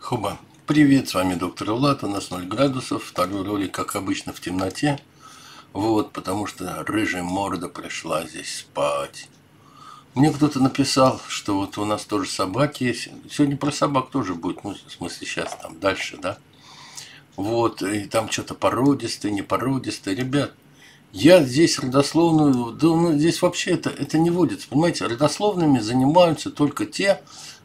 Хуба. Привет, с вами доктор Влад, у нас 0 градусов, второй ролик, как обычно, в темноте. Вот, потому что рыжая морда пришла здесь спать. Мне кто-то написал, что вот у нас тоже собаки есть. Сегодня про собак тоже будет, ну, в смысле, сейчас там дальше, да? Вот, и там что-то породистое, не породистое. Ребят, я здесь родословную, да ну, здесь вообще это, это не водится, понимаете? Родословными занимаются только те,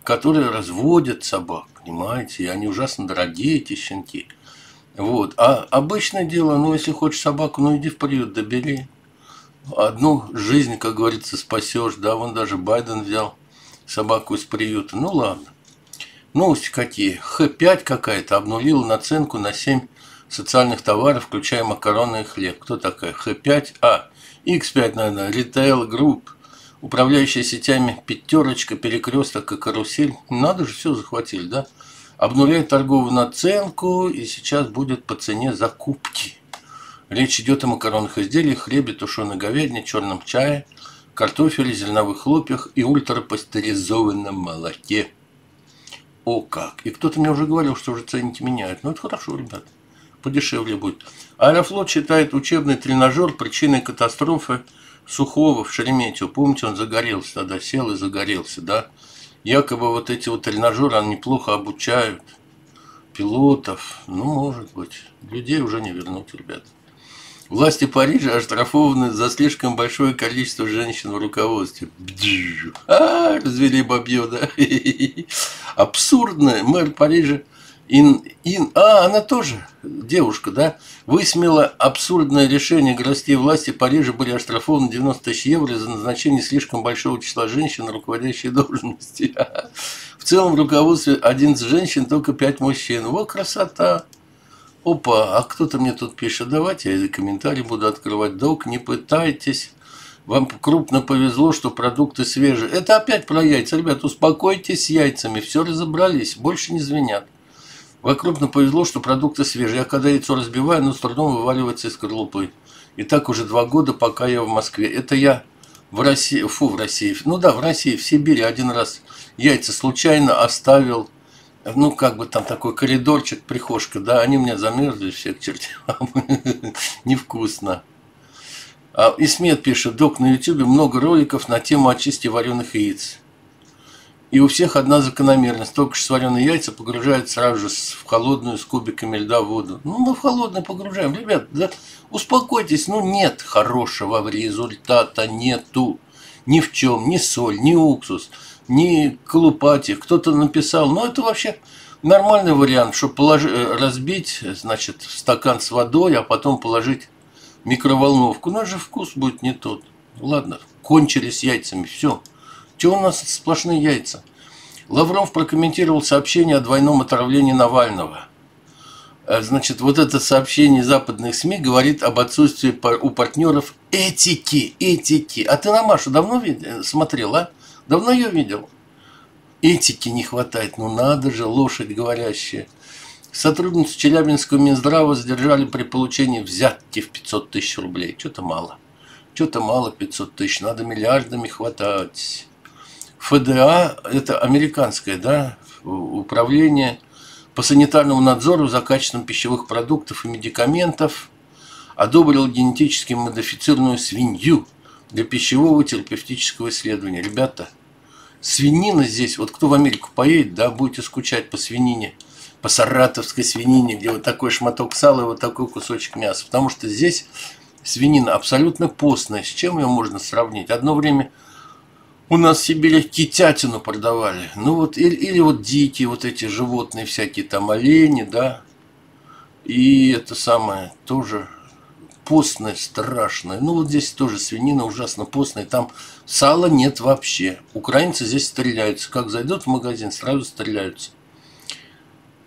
которые разводят собак, понимаете? И они ужасно дорогие, эти щенки. Вот. А обычное дело, ну, если хочешь собаку, ну, иди в приют, добери. Одну жизнь, как говорится, спасешь. Да, вон даже Байден взял собаку из приюта. Ну, ладно. Новости какие? Х5 какая-то обнулила наценку на 7 социальных товаров, включая макароны и хлеб. Кто такая? Х5? А, X5, наверное, Retail Group – управляющая сетями «Пятерочка», «Перекресток» и «Карусель». Надо же, все захватили, да? Обнуляет торговую наценку и сейчас будет по цене закупки. Речь идет о макаронных изделиях, хлебе, тушеной говядине, черном чае, картофеле, зеленовых хлопьях и ультрапастеризованном молоке. О как! И кто-то мне уже говорил, что уже ценники меняют. Ну, это хорошо, ребят. Подешевле будет. Аэрофлот считает учебный тренажер причиной катастрофы Сухого в Шереметьево, помните, он загорелся тогда, сел и загорелся, да? Якобы вот эти вот тренажеры, они неплохо обучают пилотов, ну, может быть. Людей уже не вернуть, ребят. Власти Парижа оштрафованы за слишком большое количество женщин в руководстве. А, развели бабье, да? Абсурдно. Мэр Парижа Ин, Ин, а, она тоже девушка, да? Высмела абсурдное решение городские власти Парижа были оштрафованы 90 тысяч евро за назначение слишком большого числа женщин на руководящие должности. В целом в руководстве 11 женщин, только 5 мужчин. Вот красота! Опа, а кто-то мне тут пишет, давайте я комментарий буду открывать. Док, не пытайтесь. Вам крупно повезло, что продукты свежие. Это опять про яйца. Ребят, успокойтесь с яйцами. Все разобрались. Больше не звенят. Вам крупно повезло, что продукты свежие. Я когда яйцо разбиваю, оно с трудом вываливается из скорлупы. И так уже два года, пока я в Москве. Это я в России, фу, в России, ну да, в России, в Сибири один раз яйца случайно оставил, ну, как бы там такой коридорчик, прихожка, да, они мне замерзли все к чертям. Невкусно. А Исмет пишет, док, на ютубе много роликов на тему очистки вареных яиц. И у всех одна закономерность. Только что сваренные яйца погружают сразу же в холодную с кубиками льда воду. Ну, мы в холодную погружаем. Ребят, да, успокойтесь. Ну, нет хорошего результата. Нету. Ни в чем. Ни соль, ни уксус, ни колупатив. Кто-то написал. Ну, это вообще нормальный вариант, чтобы положить, э, разбить, значит, стакан с водой, а потом положить микроволновку. Нас же вкус будет не тот. Ладно, кончились яйцами. Все. Чего у нас сплошные яйца? Лавров прокомментировал сообщение о двойном отравлении Навального. Э, значит, вот это сообщение западных СМИ говорит об отсутствии у партнеров этики, этики. А ты на Машу давно видел, смотрел, а? Давно ее видел? Этики не хватает, ну надо же, лошадь говорящая. Сотрудницу Челябинского Минздрава задержали при получении взятки в 500 тысяч рублей. Что-то мало. Что-то мало 500 тысяч, надо миллиардами хватать. ФДА – это американское да, управление по санитарному надзору за качеством пищевых продуктов и медикаментов, одобрил генетически модифицированную свинью для пищевого терапевтического исследования. Ребята, свинина здесь, вот кто в Америку поедет, да, будете скучать по свинине, по саратовской свинине, где вот такой шматок сала и вот такой кусочек мяса. Потому что здесь свинина абсолютно постная. С чем ее можно сравнить? Одно время – у нас в Сибири китятину продавали. Ну вот, или, или вот дикие вот эти животные всякие, там олени, да. И это самое тоже постное, страшное. Ну вот здесь тоже свинина ужасно постная. Там сала нет вообще. Украинцы здесь стреляются. Как зайдут в магазин, сразу стреляются.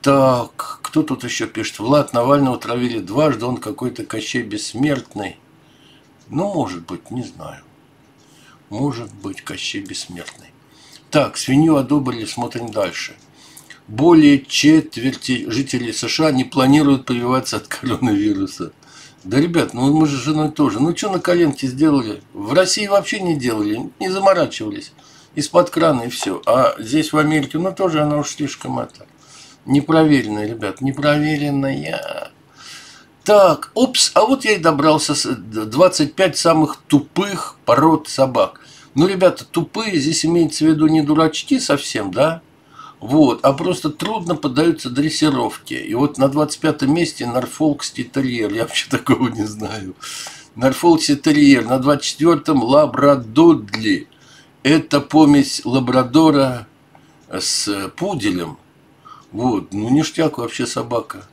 Так, кто тут еще пишет? Влад Навального травили дважды, он какой-то Кощей бессмертный. Ну, может быть, не знаю может быть Кощей Бессмертный. Так, свинью одобрили, смотрим дальше. Более четверти жителей США не планируют прививаться от коронавируса. Да, ребят, ну мы же с женой тоже. Ну что на коленке сделали? В России вообще не делали, не заморачивались. Из-под крана и все. А здесь в Америке, ну тоже она уж слишком это. Непроверенная, ребят, непроверенная. Так, опс, а вот я и добрался с 25 самых тупых пород собак. Ну, ребята, тупые здесь имеется в виду не дурачки совсем, да? Вот, а просто трудно поддаются дрессировке. И вот на 25 месте Норфолкский терьер. Я вообще такого не знаю. Норфолкский терьер. На 24-м Лабрадодли. Это помесь лабрадора с пуделем. Вот, ну ништяк вообще собака.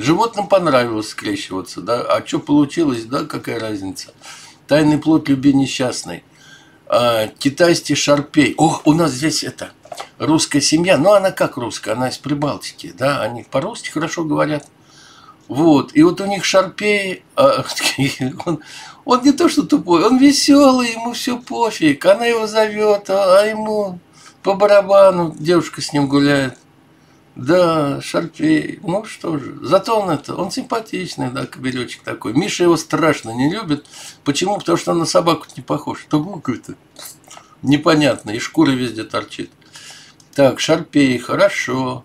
Животным понравилось скрещиваться, да, а что получилось, да, какая разница. Тайный плод люби несчастный. А, китайский шарпей. О, у нас здесь это, русская семья, ну она как русская, она из Прибалтики, да, они по-русски хорошо говорят. Вот, и вот у них шарпей, а, он, он не то что тупой, он веселый, ему все пофиг, она его зовет, а, а ему по барабану девушка с ним гуляет. Да, Шарпей, ну что же. Зато он это, он симпатичный, да, кобелечек такой. Миша его страшно не любит. Почему? Потому что он на собаку не похож. Что какой-то непонятно, и шкура везде торчит. Так, Шарпей, хорошо.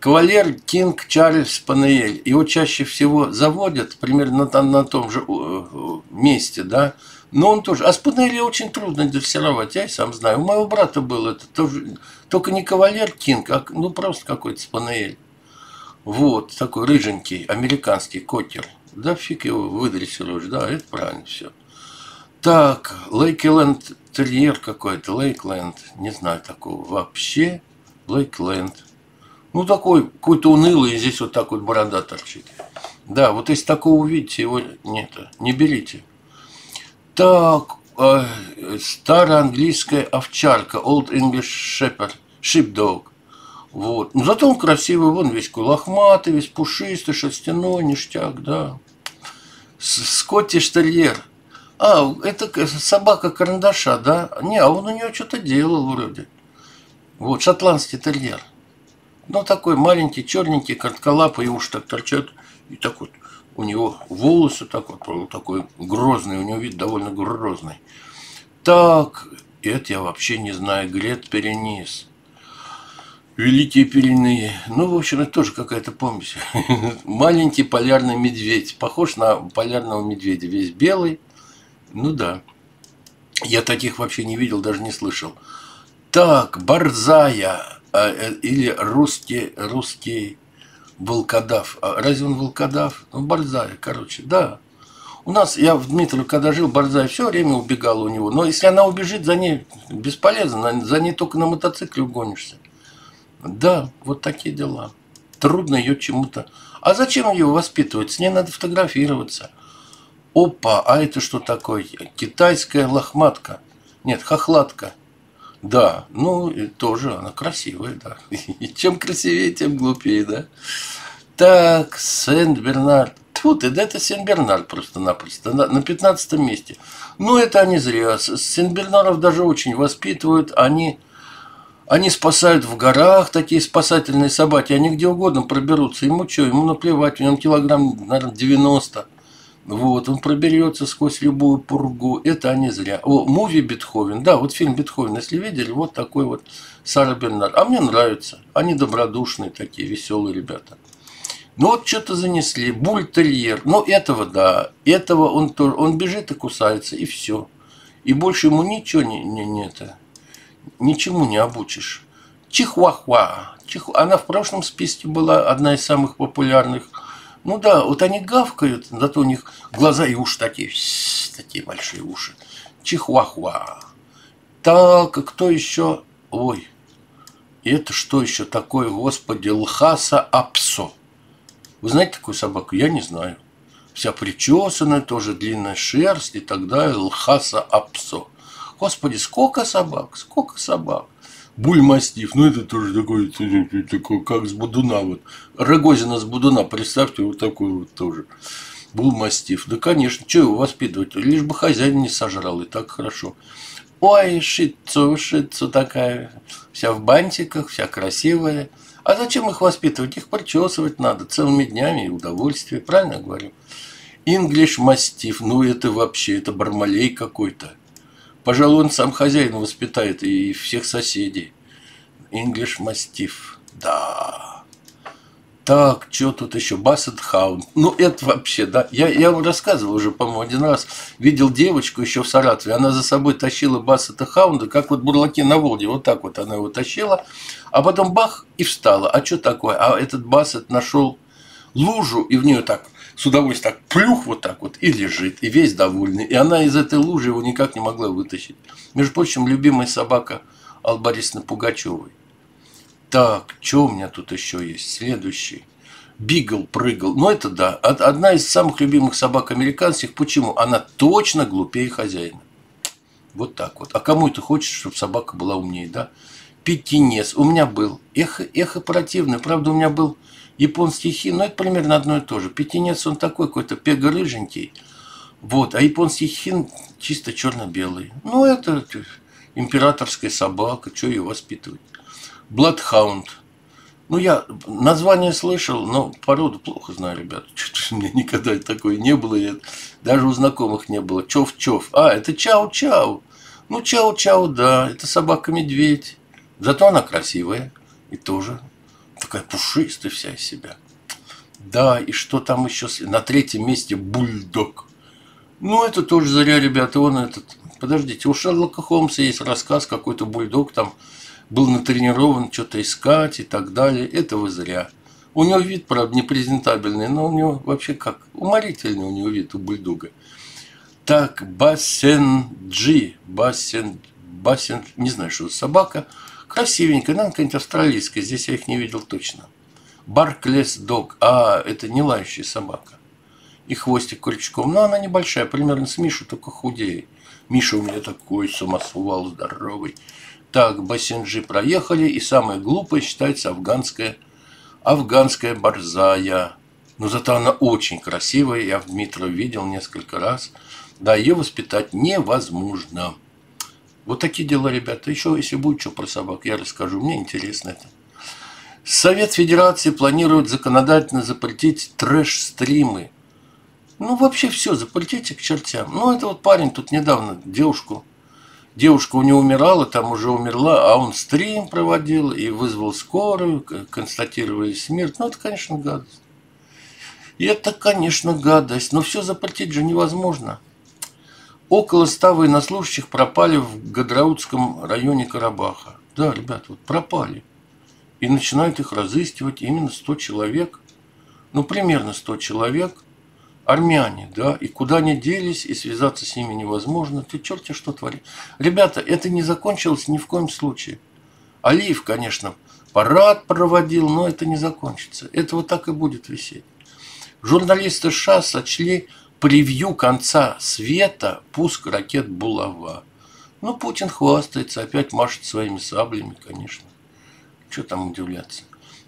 Кавалер Кинг Чарльз Панеэль. Его чаще всего заводят примерно на, на том же месте, да, но он тоже. А спанели очень трудно дрессировать, я и сам знаю. У моего брата был это тоже. Только не кавалер Кинг, а ну просто какой-то спанель. Вот, такой рыженький, американский котер. Да фиг его выдрессируешь, да, это правильно все. Так, Лейкленд терьер какой-то, Лейкленд, не знаю такого вообще. Лейкленд. Ну, такой, какой-то унылый, здесь вот так вот борода торчит. Да, вот если такого увидите, его нет, не берите. Так, э, старая английская овчарка, Old English Shepherd, Sheepdog. Вот. Но зато он красивый, вон весь лохматый, весь пушистый, шерстяной, ништяк, да. Скотти Штерьер. А, это собака карандаша, да? Не, а он у нее что-то делал вроде. Вот, шотландский терьер. Ну, такой маленький, черненький, коротколапый, уши так торчат. И так вот у него волосы так вот, такой грозный, у него вид довольно грозный. Так, это я вообще не знаю, Грет Перенис. Великие Пиренеи. Ну, в общем, это тоже какая-то помесь. Маленький полярный медведь. Похож на полярного медведя. Весь белый. Ну да. Я таких вообще не видел, даже не слышал. Так, Борзая. А, э, или русский, русский волкодав. А разве он волкодав? Ну, Борзая, короче, да. У нас, я в Дмитрове, когда жил, Борзая все время убегала у него. Но если она убежит, за ней бесполезно. За ней только на мотоцикле угонишься. Да, вот такие дела. Трудно ее чему-то... А зачем ее воспитывать? С ней надо фотографироваться. Опа, а это что такое? Китайская лохматка. Нет, хохлатка. Да, ну, и тоже она красивая, да. И чем красивее, тем глупее, да. Так, Сент-Бернард. Тьфу ты, да это Сен-Бернард просто-напросто, на, на 15 месте. Ну, это они зря. Сен-Бернаров даже очень воспитывают, они, они спасают в горах, такие спасательные собаки, они где угодно проберутся. Ему что, ему наплевать, у него килограмм, наверное, 90. Вот, он проберется сквозь любую пургу. Это они зря. О, муви Бетховен. Да, вот фильм Бетховен, если видели, вот такой вот Сара Бернард. А мне нравится. Они добродушные такие, веселые ребята. Ну вот что-то занесли. Бультерьер. Ну этого да. Этого он тоже. Он бежит и кусается, и все. И больше ему ничего не, не, не это. Ничему не обучишь. Чихуахуа. Чиху... Она в прошлом списке была одна из самых популярных ну да, вот они гавкают, зато у них глаза и уши такие, такие большие уши. Чихуахуа. Так, кто еще? Ой, это что еще такое, господи, Лхаса Апсо. Вы знаете такую собаку? Я не знаю. Вся причесанная, тоже длинная шерсть и так далее. Лхаса Апсо. Господи, сколько собак, сколько собак бульмастив, ну это тоже такой, такой, как с Будуна, вот. Рогозина с Будуна, представьте, вот такой вот тоже. Бульмастив. Да, конечно, что его воспитывать? Лишь бы хозяин не сожрал, и так хорошо. Ой, шицу, шицу такая, вся в бантиках, вся красивая. А зачем их воспитывать? Их причесывать надо целыми днями и удовольствие, правильно говорю? Инглиш мастив, ну это вообще, это бармалей какой-то. Пожалуй, он сам хозяин воспитает и всех соседей. English Mastiff. Да. Так, что тут еще? Бассет Хаунд. Ну, это вообще, да. Я, я вам рассказывал уже, по-моему, один раз. Видел девочку еще в Саратове. Она за собой тащила Бассета Хаунда, как вот бурлаки на Волге. Вот так вот она его тащила. А потом бах, и встала. А что такое? А этот Бассет нашел лужу, и в нее так с удовольствием так плюх вот так вот и лежит, и весь довольный. И она из этой лужи его никак не могла вытащить. Между прочим, любимая собака Аллы Борисовны Пугачевой. Так, что у меня тут еще есть? Следующий. Бигл прыгал. Ну, это да. Одна из самых любимых собак американских. Почему? Она точно глупее хозяина. Вот так вот. А кому это хочешь, чтобы собака была умнее, да? Пекинес. У меня был. Эхо, эхо противный. Правда, у меня был японский хин. Но это примерно одно и то же. Пекинес, он такой какой-то пего-рыженький. Вот. А японский хин чисто черно-белый. Ну, это императорская собака. Что ее воспитывать? Bloodhound. Ну, я название слышал, но породу плохо знаю, ребят. Что-то у меня никогда такое не было. Я, даже у знакомых не было. Чов-чов. А, это чау-чау. Ну, чау-чау, да. Это собака-медведь. Зато она красивая. И тоже такая пушистая вся из себя. Да, и что там еще? На третьем месте бульдог. Ну, это тоже зря, ребята. Он этот... Подождите, у Шерлока Холмса есть рассказ, какой-то бульдог там был натренирован что-то искать и так далее. Это вы зря. У него вид, правда, непрезентабельный, но у него вообще как? Уморительный у него вид у бульдога. Так, Бассен Джи, Бассен, Бассен, не знаю, что за собака. Красивенькая, наверное, какая-нибудь австралийская, здесь я их не видел точно. Барклес Дог, а, это не лающая собака. И хвостик крючком, но она небольшая, примерно с Мишу, только худее. Миша у меня такой самосвал здоровый. Так, Басинджи проехали, и самое глупое считается афганская, афганская борзая. Но зато она очень красивая, я в Дмитрова видел несколько раз. Да, ее воспитать невозможно. Вот такие дела, ребята. Еще, если будет что про собак, я расскажу. Мне интересно это. Совет Федерации планирует законодательно запретить трэш-стримы. Ну, вообще все, запретите к чертям. Ну, это вот парень тут недавно девушку девушка у него умирала, там уже умерла, а он стрим проводил и вызвал скорую, констатировали смерть. Ну, это, конечно, гадость. И это, конечно, гадость. Но все запретить же невозможно. Около ста военнослужащих пропали в Гадраутском районе Карабаха. Да, ребят, вот пропали. И начинают их разыскивать именно 100 человек. Ну, примерно 100 человек армяне, да, и куда они делись, и связаться с ними невозможно. Ты черти что творишь. Ребята, это не закончилось ни в коем случае. Алиев, конечно, парад проводил, но это не закончится. Это вот так и будет висеть. Журналисты США сочли превью конца света пуск ракет «Булава». Ну, Путин хвастается, опять машет своими саблями, конечно. Что там удивляться?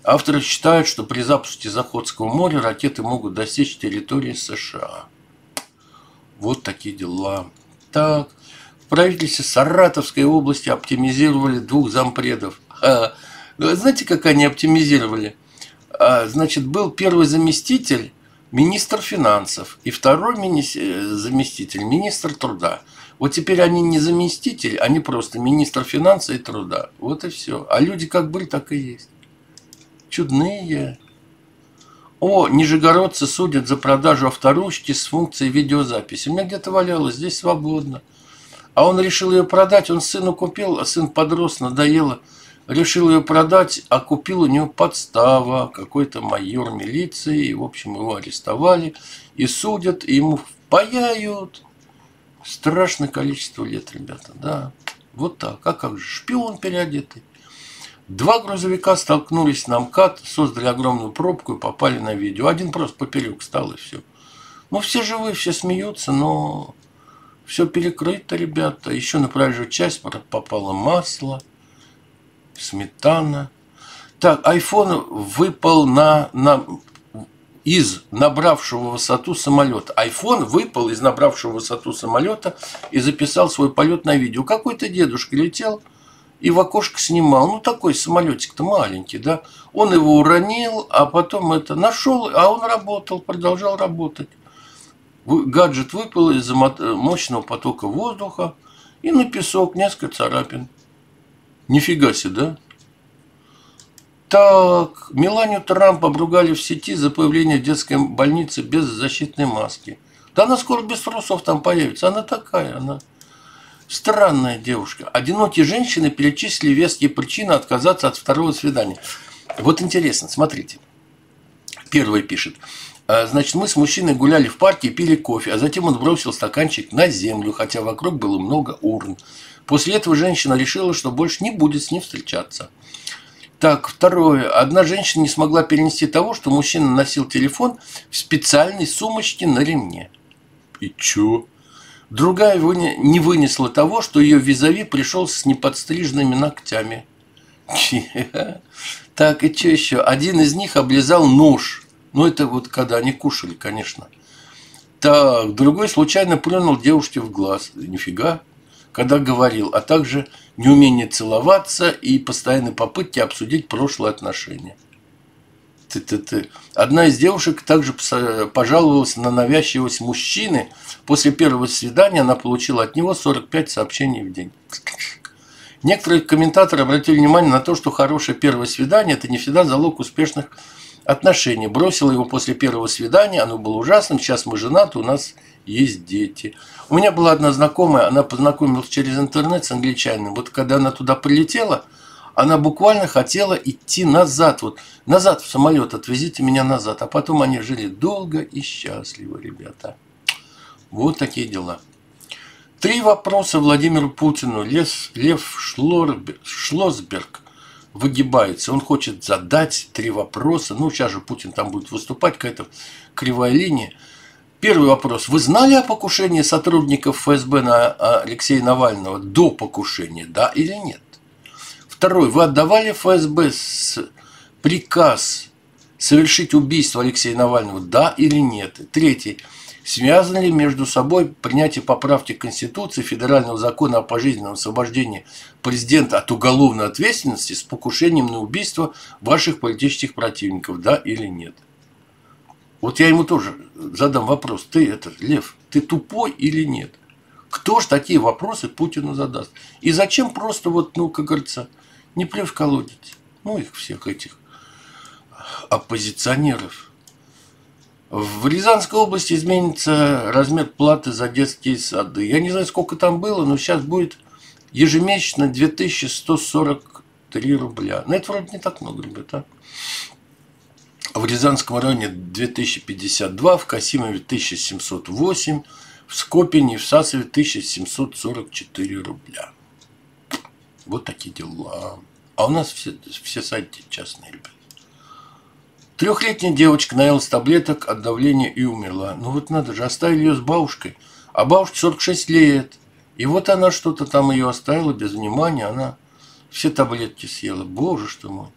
Авторы считают, что при запуске Заходского моря ракеты могут достичь территории США. Вот такие дела. Так, в правительстве Саратовской области оптимизировали двух зампредов. А, знаете, как они оптимизировали? А, значит, был первый заместитель министр финансов и второй мини заместитель министр труда. Вот теперь они не заместитель, они просто министр финансов и труда. Вот и все. А люди как были, так и есть чудные. О, нижегородцы судят за продажу авторучки с функцией видеозаписи. У меня где-то валялось, здесь свободно. А он решил ее продать, он сыну купил, а сын подрос, надоело. Решил ее продать, а купил у него подстава, какой-то майор милиции. В общем, его арестовали и судят, и ему впаяют. Страшное количество лет, ребята, да. Вот так. А как же, шпион переодетый. Два грузовика столкнулись на МКАД, создали огромную пробку и попали на видео. Один просто поперек стал и все. Ну, все живы, все смеются, но все перекрыто, ребята. Еще на проезжую часть попало масло, сметана. Так, iPhone выпал на, на, из набравшего высоту самолета. iPhone выпал из набравшего высоту самолета и записал свой полет на видео. Какой-то дедушка летел – и в окошко снимал. Ну, такой самолетик-то маленький, да. Он его уронил, а потом это нашел, а он работал, продолжал работать. Гаджет выпал из-за мощного потока воздуха и на песок несколько царапин. Нифига себе, да? Так, Меланию Трамп обругали в сети за появление в детской больнице без защитной маски. Да она скоро без трусов там появится. Она такая, она странная девушка. Одинокие женщины перечислили веские причины отказаться от второго свидания. Вот интересно, смотрите. Первый пишет. «А, значит, мы с мужчиной гуляли в парке и пили кофе, а затем он бросил стаканчик на землю, хотя вокруг было много урн. После этого женщина решила, что больше не будет с ним встречаться. Так, второе. Одна женщина не смогла перенести того, что мужчина носил телефон в специальной сумочке на ремне. И чё? Другая не вынесла того, что ее визави пришел с неподстриженными ногтями. Так, и что еще? Один из них облизал нож. Ну, это вот когда они кушали, конечно. Так, другой случайно плюнул девушке в глаз. Нифига. Когда говорил, а также неумение целоваться и постоянные попытки обсудить прошлые отношения. Ты, ты, ты. Одна из девушек также пожаловалась на навязчивость мужчины. После первого свидания она получила от него 45 сообщений в день. Некоторые комментаторы обратили внимание на то, что хорошее первое свидание – это не всегда залог успешных отношений. Бросила его после первого свидания, оно было ужасным, сейчас мы женаты, у нас есть дети. У меня была одна знакомая, она познакомилась через интернет с англичанином. Вот когда она туда прилетела, она буквально хотела идти назад, вот назад в самолет, отвезите меня назад. А потом они жили долго и счастливо, ребята. Вот такие дела. Три вопроса Владимиру Путину. Лев, Шлорбер, Шлосберг выгибается. Он хочет задать три вопроса. Ну, сейчас же Путин там будет выступать, какая-то кривая линия. Первый вопрос. Вы знали о покушении сотрудников ФСБ на Алексея Навального до покушения, да или нет? Второй. Вы отдавали ФСБ приказ совершить убийство Алексея Навального, да или нет? Третий. Связано ли между собой принятие поправки Конституции Федерального закона о пожизненном освобождении президента от уголовной ответственности с покушением на убийство ваших политических противников, да или нет? Вот я ему тоже задам вопрос. Ты это, Лев, ты тупой или нет? Кто ж такие вопросы Путину задаст? И зачем просто вот, ну, как говорится, не в колодец? Ну, их всех этих оппозиционеров. В Рязанской области изменится размер платы за детские сады. Я не знаю, сколько там было, но сейчас будет ежемесячно 2143 рубля. Но это вроде не так много, ребята. В Рязанском районе 2052, в Касимове 1708, в Скопине и в Сасове 1744 рубля. Вот такие дела. А у нас все, все сайты частные, ребята. Трехлетняя девочка наелась таблеток от давления и умерла. Ну вот надо же, оставили ее с бабушкой. А бабушке 46 лет. И вот она что-то там ее оставила без внимания. Она все таблетки съела. Боже что мой.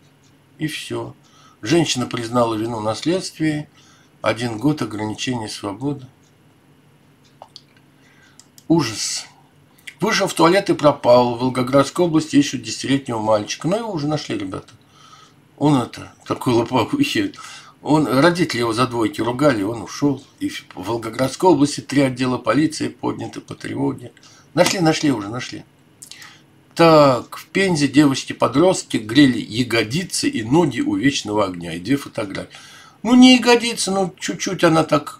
И все. Женщина признала вину на следствии. Один год ограничения свободы. Ужас. Вышел в туалет и пропал. В Волгоградской области ищут десятилетнего мальчика. Ну, его уже нашли, ребята. Он это, такой лоповухий, он, родители его за двойки ругали, он ушел. И в Волгоградской области три отдела полиции подняты по тревоге. Нашли, нашли уже, нашли. Так, в Пензе девочки-подростки грели ягодицы и ноги у вечного огня. И две фотографии. Ну, не ягодицы, ну, чуть-чуть она так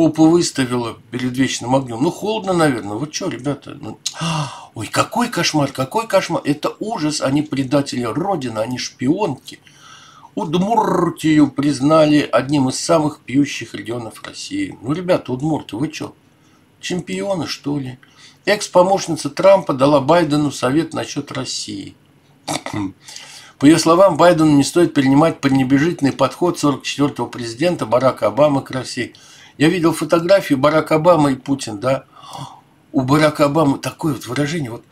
попу выставила перед вечным огнем. Ну, холодно, наверное. Вот что, ребята? Ну, ой, какой кошмар, какой кошмар. Это ужас. Они предатели Родины, они шпионки. Удмуртию признали одним из самых пьющих регионов России. Ну, ребята, удмурты, вы что, чемпионы, что ли? Экс-помощница Трампа дала Байдену совет насчет России. По ее словам, Байдену не стоит принимать пренебрежительный подход 44-го президента Барака Обамы к России – я видел фотографию Барак Обама и Путин, да. У Барака Обамы такое вот выражение, вот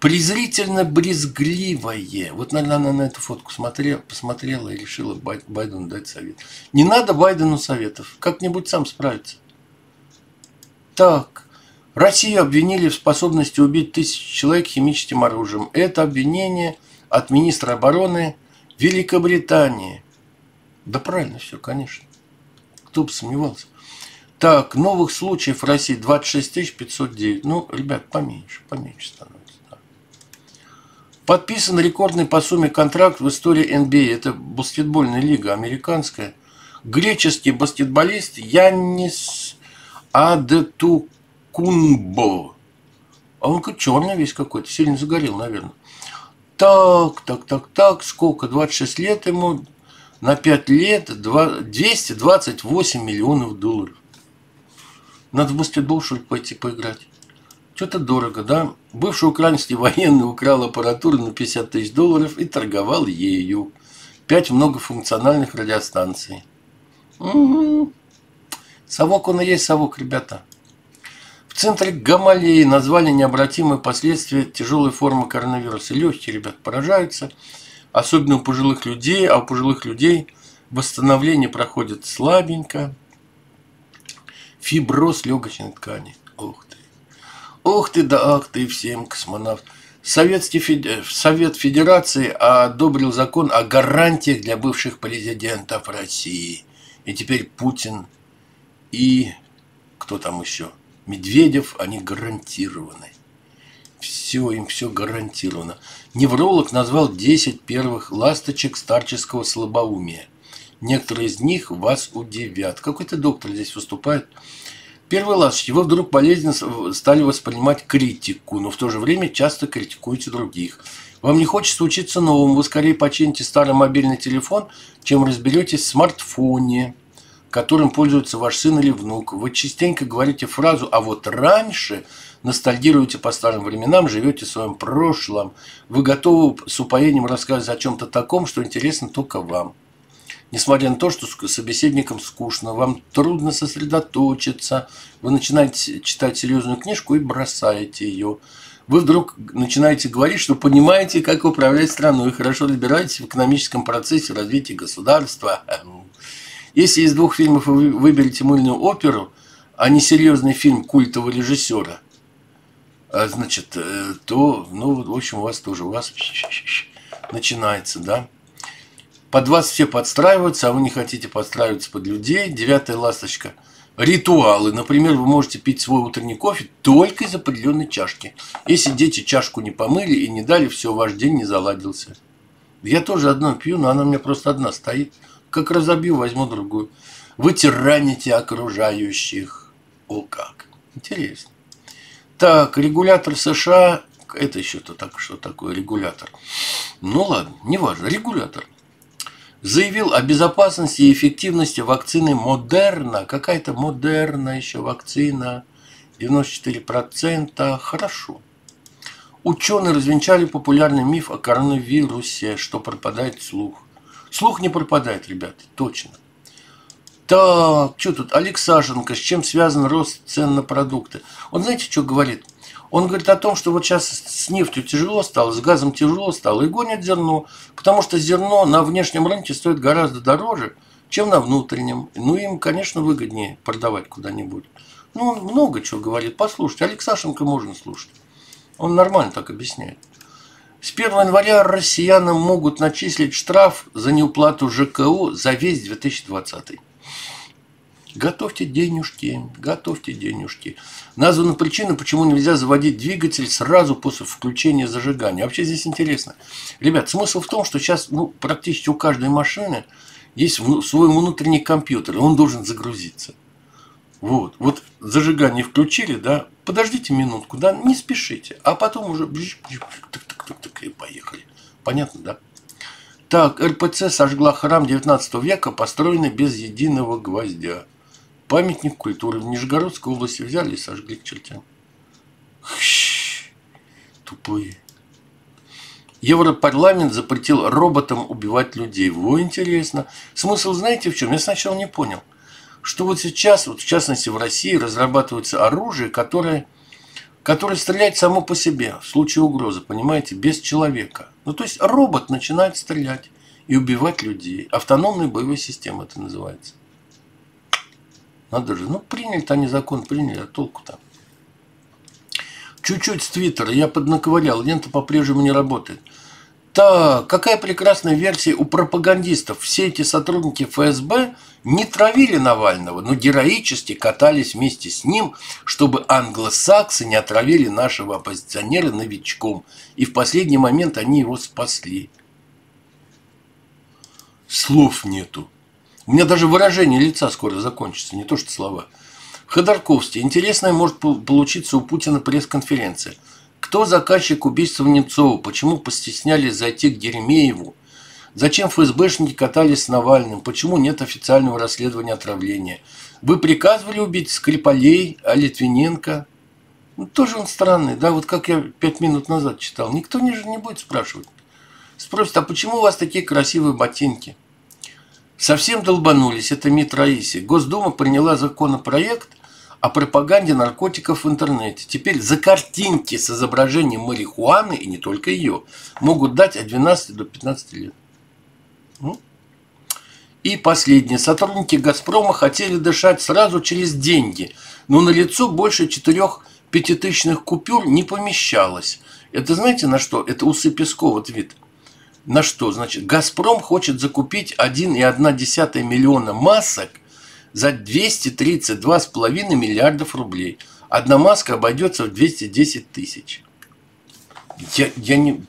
презрительно-брезгливое. Вот, наверное, она на эту фотку смотрела, посмотрела и решила Байдену дать совет. Не надо Байдену советов. Как-нибудь сам справится. Так. Россию обвинили в способности убить тысячи человек химическим оружием. Это обвинение от министра обороны Великобритании. Да правильно все, конечно. Кто бы сомневался. Так, новых случаев в России 26 509. Ну, ребят, поменьше, поменьше становится. Да. Подписан рекордный по сумме контракт в истории NBA. Это баскетбольная лига американская. Греческий баскетболист Яннис Адетукунбо. А он как черный весь какой-то, сильно загорел, наверное. Так, так, так, так, сколько? 26 лет ему, на 5 лет 228 миллионов долларов. Надо в баскетбол, что ли, пойти поиграть. Что-то дорого, да? Бывший украинский военный украл аппаратуру на 50 тысяч долларов и торговал ею. Пять многофункциональных радиостанций. Угу. Совок он и есть совок, ребята. В центре Гамалеи назвали необратимые последствия тяжелой формы коронавируса. Легкие, ребят, поражаются. Особенно у пожилых людей. А у пожилых людей восстановление проходит слабенько. Фиброз легочной ткани. Ух ты. Ух ты, да ах ты всем космонавт. Советский Фед... Совет Федерации одобрил закон о гарантиях для бывших президентов России. И теперь Путин и кто там еще? Медведев, они гарантированы. Все, им все гарантировано. Невролог назвал 10 первых ласточек старческого слабоумия. Некоторые из них вас удивят. Какой-то доктор здесь выступает. Первый ласточки, вы вдруг болезненно стали воспринимать критику, но в то же время часто критикуете других. Вам не хочется учиться новому, вы скорее почините старый мобильный телефон, чем разберетесь в смартфоне которым пользуется ваш сын или внук. Вы частенько говорите фразу «а вот раньше» ностальгируете по старым временам, живете в своем прошлом. Вы готовы с упоением рассказывать о чем-то таком, что интересно только вам. Несмотря на то, что с собеседником скучно, вам трудно сосредоточиться, вы начинаете читать серьезную книжку и бросаете ее. Вы вдруг начинаете говорить, что понимаете, как управлять страной, хорошо разбираетесь в экономическом процессе развития государства. Если из двух фильмов вы выберете мыльную оперу, а не серьезный фильм культового режиссера, а, значит, э, то, ну, в общем, у вас тоже, у вас начинается, да. Под вас все подстраиваются, а вы не хотите подстраиваться под людей. Девятая ласточка. Ритуалы. Например, вы можете пить свой утренний кофе только из определенной чашки. Если дети чашку не помыли и не дали, все, ваш день не заладился. Я тоже одну пью, но она у меня просто одна стоит. Как разобью, возьму другую. Вы тираните окружающих. О как. Интересно. Так, регулятор США. Это еще-то так, что такое регулятор. Ну ладно, неважно. Регулятор. Заявил о безопасности и эффективности вакцины Модерна. Какая-то Модерна еще вакцина. 94%. Хорошо. Ученые развенчали популярный миф о коронавирусе, что пропадает слух. Слух не пропадает, ребята, точно. Так, что тут? Алексашенко, с чем связан рост цен на продукты? Он знаете, что говорит? Он говорит о том, что вот сейчас с нефтью тяжело стало, с газом тяжело стало, и гонят зерно, потому что зерно на внешнем рынке стоит гораздо дороже, чем на внутреннем. Ну, им, конечно, выгоднее продавать куда-нибудь. Ну, он много чего говорит. Послушайте, Алексашенко можно слушать. Он нормально так объясняет. С 1 января россиянам могут начислить штраф за неуплату ЖКУ за весь 2020. Готовьте денежки, готовьте денежки. Названа причина, почему нельзя заводить двигатель сразу после включения зажигания. Вообще здесь интересно. Ребят, смысл в том, что сейчас ну, практически у каждой машины есть свой внутренний компьютер, и он должен загрузиться. Вот, вот зажигание включили, да, подождите минутку, да, не спешите, а потом уже так и поехали. Понятно, да? Так, РПЦ сожгла храм 19 века, построенный без единого гвоздя. Памятник культуры в Нижегородской области взяли и сожгли к чертям. Хщ, тупые. Европарламент запретил роботам убивать людей. Во, интересно. Смысл знаете в чем? Я сначала не понял. Что вот сейчас, вот в частности в России, разрабатывается оружие, которое которое стреляет само по себе в случае угрозы, понимаете, без человека. Ну, то есть робот начинает стрелять и убивать людей. Автономная боевая система это называется. Надо же, ну, приняли-то они закон, приняли, а толку-то? Чуть-чуть с Твиттера я поднаковырял, лента по-прежнему не работает. Так, какая прекрасная версия у пропагандистов. Все эти сотрудники ФСБ не травили Навального, но героически катались вместе с ним, чтобы англосаксы не отравили нашего оппозиционера новичком. И в последний момент они его спасли. Слов нету. У меня даже выражение лица скоро закончится, не то что слова. Ходорковский. Интересная может получиться у Путина пресс-конференция. Кто заказчик убийства Немцова? Почему постеснялись зайти к Деремееву? Зачем ФСБшники катались с Навальным? Почему нет официального расследования отравления? Вы приказывали убить Скрипалей, а Литвиненко? Ну, тоже он странный, да, вот как я пять минут назад читал. Никто не, не будет спрашивать. Спросит, а почему у вас такие красивые ботинки? Совсем долбанулись, это МИД Раиси. Госдума приняла законопроект о пропаганде наркотиков в интернете. Теперь за картинки с изображением марихуаны, и не только ее, могут дать от 12 до 15 лет. Ну. И последнее. Сотрудники «Газпрома» хотели дышать сразу через деньги, но на лицо больше четырех пятитысячных купюр не помещалось. Это знаете на что? Это усы Пескова твит. На что? Значит, «Газпром» хочет закупить 1,1 миллиона масок – за 232,5 миллиардов рублей. Одна маска обойдется в 210 тысяч. Я, я не...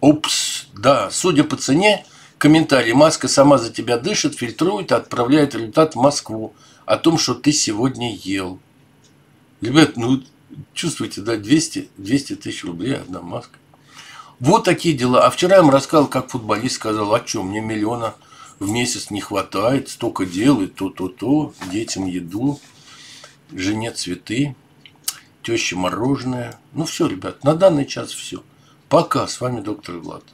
Опс, да, судя по цене, комментарий «Маска сама за тебя дышит», фильтрует и отправляет результат в Москву о том, что ты сегодня ел. Ребят, ну, чувствуете, да, 200, 200 тысяч рублей одна маска. Вот такие дела. А вчера я им рассказал, как футболист сказал, а что, мне миллиона в месяц не хватает, столько делает, то-то-то, детям еду, жене цветы, теще мороженое. Ну все, ребят, на данный час все. Пока, с вами доктор Влад.